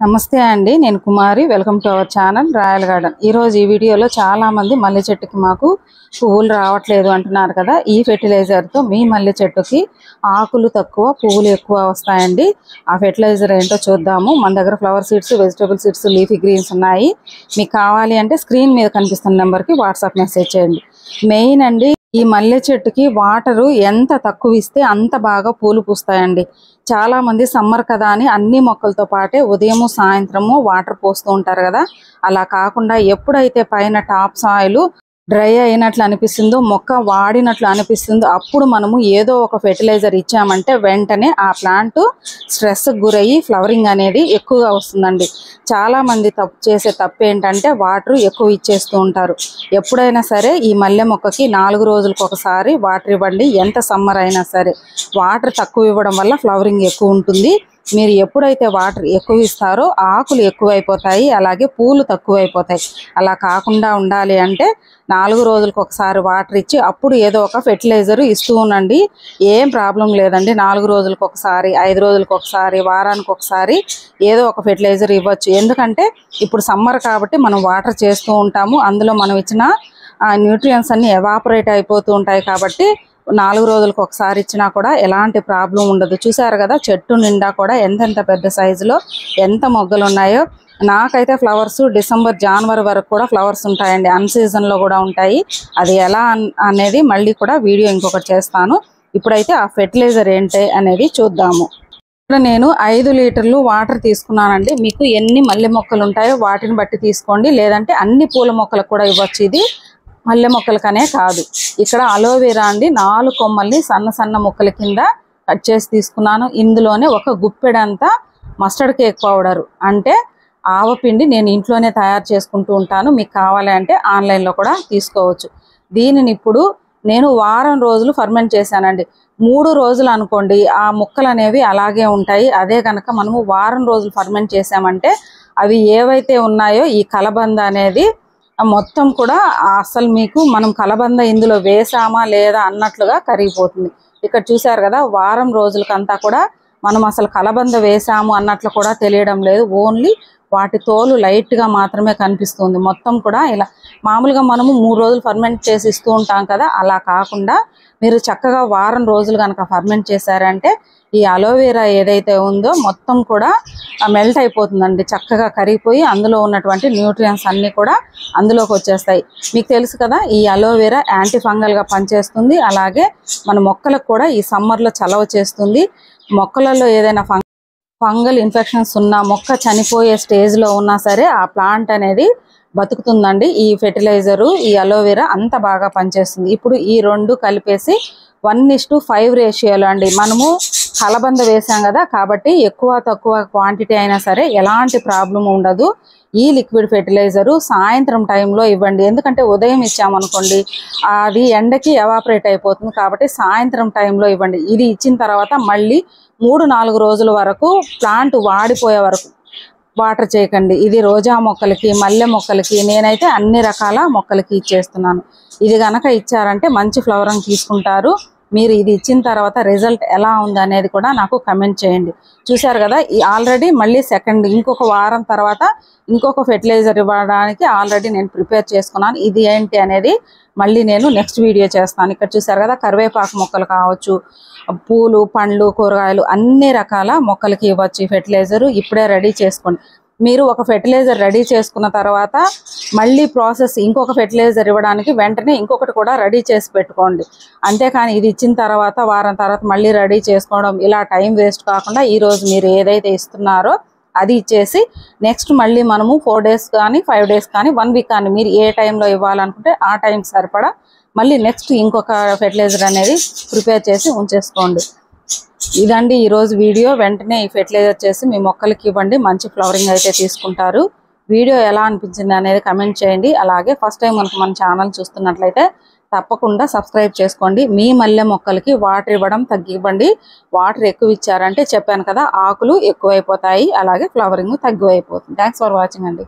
నమస్తే అండి నేను Kumari. Welcome to our channel royal garden ఈ రోజు ఈ వీడియోలో చాలా మంది మల్లె చెట్టుకి మాకు పువ్వులు రావట్లేదు అంటున్నారు కదా. ఈ ఫెర్టిలైజర్తో మీ మల్లె చెట్టుకి ఆకులు తక్కువ పువ్వులు ఎక్కువ వస్తాయండి. ఆ ఫెర్టిలైజర్ ఏంటో చూద్దాము. మన దగ్గర flower seeds vegetable seeds leafy greens ఉన్నాయి. మీకు కావాలి అంటే స్క్రీన్ మీద కనిపిస్తున్న నెంబర్కి వాట్సాప్ మెసేజ్ చేయండి. మెయిన్ అండి ఈ మల్లె చెట్టుకి వాటరు ఎంత తక్కువ ఇస్తే అంత బాగా పూలు పూస్తాయండి. చాలా మంది సమ్మర్ కదా అని అన్ని మొక్కలతో పాటే ఉదయము సాయంత్రము వాటర్ పోస్తూ ఉంటారు కదా. అలా కాకుండా ఎప్పుడైతే పైన టాప్ సాయిలు డ్రై అయినట్లు అనిపిస్తుందో మొక్క వాడినట్లు అనిపిస్తుందో అప్పుడు మనము ఏదో ఒక ఫెర్టిలైజర్ ఇచ్చామంటే వెంటనే ఆ ప్లాంట్ స్ట్రెస్ గురయ్యి ఫ్లవరింగ్ అనేది ఎక్కువగా వస్తుందండి. చాలా మంది తప్పు చేసే తప్పు ఏంటంటే వాటర్ ఎక్కువ ఇచ్చేస్తూ ఉంటారు. ఎప్పుడైనా సరే ఈ మల్లె మొక్కకి నాలుగు రోజులకు ఒకసారి వాటర్ ఇవ్వండి. ఎంత సమ్మర్ అయినా సరే. వాటర్ తక్కువ ఇవ్వడం వల్ల ఫ్లవరింగ్ ఎక్కువ ఉంటుంది. మీరు ఎప్పుడైతే వాటర్ ఎక్కువ ఇస్తారో ఆకులు ఎక్కువైపోతాయి అలాగే పూలు తక్కువైపోతాయి. అలా కాకుండా ఉండాలి అంటే నాలుగు రోజులకు ఒకసారి వాటర్ ఇచ్చి అప్పుడు ఏదో ఒక ఫెర్టిలైజర్ ఇస్తూ ఉండండి. ఏం ప్రాబ్లం లేదండి. నాలుగు రోజులకు ఒకసారి ఐదు రోజులకు ఒకసారి వారానికి ఒకసారి ఏదో ఒక ఫెర్టిలైజర్ ఇవ్వచ్చు. ఎందుకంటే ఇప్పుడు సమ్మర్ కాబట్టి మనం వాటర్ చేస్తూ ఉంటాము. అందులో మనం ఇచ్చిన న్యూట్రియన్స్ అన్ని ఎవాపరేట్ అయిపోతూ ఉంటాయి కాబట్టి నాలుగు రోజులకు ఒకసారి ఇచ్చినా కూడా ఎలాంటి ప్రాబ్లం ఉండదు. చూసారు కదా చెట్టు నిండా కూడా ఎంతెంత పెద్ద సైజులో ఎంత మొగ్గలు ఉన్నాయో. నాకైతే ఫ్లవర్స్ డిసెంబర్ జనవరి వరకు కూడా ఫ్లవర్స్ ఉంటాయండి. అన్ సీజన్లో కూడా ఉంటాయి. అది ఎలా అన్- అనేది మళ్ళీ కూడా వీడియో ఇంకొకటి చేస్తాను. ఇప్పుడైతే ఆ ఫెర్టిలైజర్ ఏంటి అనేది చూద్దాము. ఇక్కడ నేను ఐదు లీటర్లు వాటర్ తీసుకున్నానండి. మీకు ఎన్ని మల్లె మొక్కలు ఉంటాయో వాటిని బట్టి తీసుకోండి. లేదంటే అన్ని పూల మొక్కలకు కూడా ఇవ్వచ్చు ఇది. మల్లె మొక్కలకనే కాదు. ఇక్కడ అలోవెరా అండి నాలుగు కొమ్మల్ని సన్న సన్న మొక్కల కింద కట్ చేసి తీసుకున్నాను. ఇందులోనే ఒక గుప్పెడంతా మస్టర్డ్ కేక్ పౌడర్. అంటే ఆవపిండి నేను ఇంట్లోనే తయారు చేసుకుంటూ ఉంటాను. మీకు కావాలి అంటే ఆన్లైన్లో కూడా తీసుకోవచ్చు. దీనిని ఇప్పుడు నేను వారం రోజులు ఫర్మెంట్ చేశానండి. మూడు రోజులు అనుకోండి ఆ ముక్కలు అనేవి అలాగే ఉంటాయి. అదే కనుక మనము వారం రోజులు ఫర్మెంట్ చేసామంటే అవి ఏవైతే ఉన్నాయో ఈ కలబంద అనేది మొత్తం కూడా అసలు మీకు మనం కలబంద ఇందులో వేసామా లేదా అన్నట్లుగా కరిగిపోతుంది. ఇక్కడ చూసారు కదా వారం రోజులకంతా కూడా మనం అసలు కలబంద వేసాము అన్నట్లు కూడా తెలియడం లేదు. ఓన్లీ వాటి తోలు లైట్గా మాత్రమే కనిపిస్తుంది. మొత్తం కూడా ఇలా మామూలుగా మనము మూడు రోజులు ఫర్మెంట్ చేసి ఇస్తూ ఉంటాం కదా అలా కాకుండా మీరు చక్కగా వారం రోజులు కనుక ఫర్మెంట్ చేశారంటే ఈ అలోవెరా ఏదైతే ఉందో మొత్తం కూడా మెల్ట్ అయిపోతుందండి. చక్కగా కరిగిపోయి అందులో ఉన్నటువంటి న్యూట్రియన్స్ అన్నీ కూడా అందులోకి వచ్చేస్తాయి. మీకు తెలుసు కదా ఈ అలోవెరా యాంటీ ఫంగల్గా పనిచేస్తుంది. అలాగే మన మొక్కలకు కూడా ఈ సమ్మర్లో చలవ చేస్తుంది. మొక్కలలో ఏదైనా ఫంగ ఫంగల్ ఇన్ఫెక్షన్స్ ఉన్న మొక్క చనిపోయే స్టేజ్లో ఉన్నా సరే ఆ ప్లాంట్ అనేది బతుకుతుందండి. ఈ ఫెర్టిలైజరు ఈ అలోవెరా అంత బాగా పనిచేస్తుంది. ఇప్పుడు ఈ రెండు కలిపేసి వన్ ఇస్ టు ఫైవ్ రేషియోలో అండి. మనము కలబంద వేసాం కదా కాబట్టి ఎక్కువ తక్కువ క్వాంటిటీ అయినా సరే ఎలాంటి ప్రాబ్లం ఉండదు. ఈ లిక్విడ్ ఫెర్టిలైజరు సాయంత్రం టైంలో ఇవ్వండి. ఎందుకంటే ఉదయం ఇచ్చామనుకోండి అది ఎండకి ఎవాపరేట్ అయిపోతుంది కాబట్టి సాయంత్రం టైంలో ఇవ్వండి. ఇది ఇచ్చిన తర్వాత మళ్ళీ మూడు నాలుగు రోజుల వరకు ప్లాంట్ వాడిపోయే వరకు వాటర్ చేయకండి. ఇది రోజా మొక్కలకి మల్లె మొక్కలకి నేనైతే అన్ని రకాల మొక్కలకి ఇచ్చేస్తున్నాను. ఇది గనక ఇచ్చారంటే మంచి ఫ్లవరింగ్ తీసుకుంటారు. మీరు ఇది ఇచ్చిన తర్వాత రిజల్ట్ ఎలా ఉంది అనేది కూడా నాకు కమెంట్ చేయండి. చూశారు కదా ఈ ఆల్రెడీ మళ్ళీ సెకండ్ ఇంకొక వారం తర్వాత ఇంకొక ఫెర్టిలైజర్ ఇవ్వడానికి ఆల్రెడీ నేను ప్రిపేర్ చేసుకున్నాను. ఇది ఏంటి అనేది మళ్ళీ నేను నెక్స్ట్ వీడియో చేస్తాను. ఇక్కడ చూసారు కదా కరివేపాకు మొక్కలు కావచ్చు పూలు పండ్లు కూరగాయలు అన్ని రకాల మొక్కలకి ఇవ్వచ్చు ఫెర్టిలైజరు ఫెర్టిలైజర్ ఇప్పుడే రెడీ చేసుకోండి. మీరు ఒక ఫెర్టిలైజర్ రెడీ చేసుకున్న తర్వాత మళ్ళీ ప్రాసెస్ ఇంకొక ఫెర్టిలైజర్ ఇవ్వడానికి వెంటనే ఇంకొకటి కూడా రెడీ చేసి పెట్టుకోండి. అంతేకాని ఇది ఇచ్చిన తర్వాత వారం తర్వాత మళ్ళీ రెడీ చేసుకోవడం ఇలా టైం వేస్ట్ కాకుండా ఈరోజు మీరు ఏదైతే ఇస్తున్నారో అది ఇచ్చేసి నెక్స్ట్ మళ్ళీ మనము ఫోర్ డేస్ కానీ ఫైవ్ డేస్ కానీ వన్ వీక్ కానీ మీరు ఏ టైంలో ఇవ్వాలనుకుంటే ఆ టైం సరిపడా మళ్ళీ నెక్స్ట్ ఇంకొక ఫెర్టిలైజర్ అనేది ప్రిపేర్ చేసి ఉంచేసుకోండి. ఇదండి ఈరోజు వీడియో. వెంటనే ఈ ఫెర్టిలైజర్ చేసి మీ మొక్కలకి ఇవ్వండి. మంచి ఫ్లవరింగ్ అయితే తీసుకుంటారు. వీడియో ఎలా అనిపించింది అనేది కమెంట్ చేయండి. అలాగే ఫస్ట్ టైం మనకు మన ఛానల్ చూస్తున్నట్లయితే తప్పకుండా సబ్స్క్రైబ్ చేసుకోండి. మీ మల్లె మొక్కలకి వాటర్ ఇవ్వడం తగ్గివ్వండి. వాటర్ ఎక్కువ ఇచ్చారంటే చెప్పాను కదా ఆకులు ఎక్కువైపోతాయి. అలాగే ఫ్లవరింగ్ తగ్గిపోతుంది థ్యాంక్స్ ఫర్ వాచింగ్ అండి.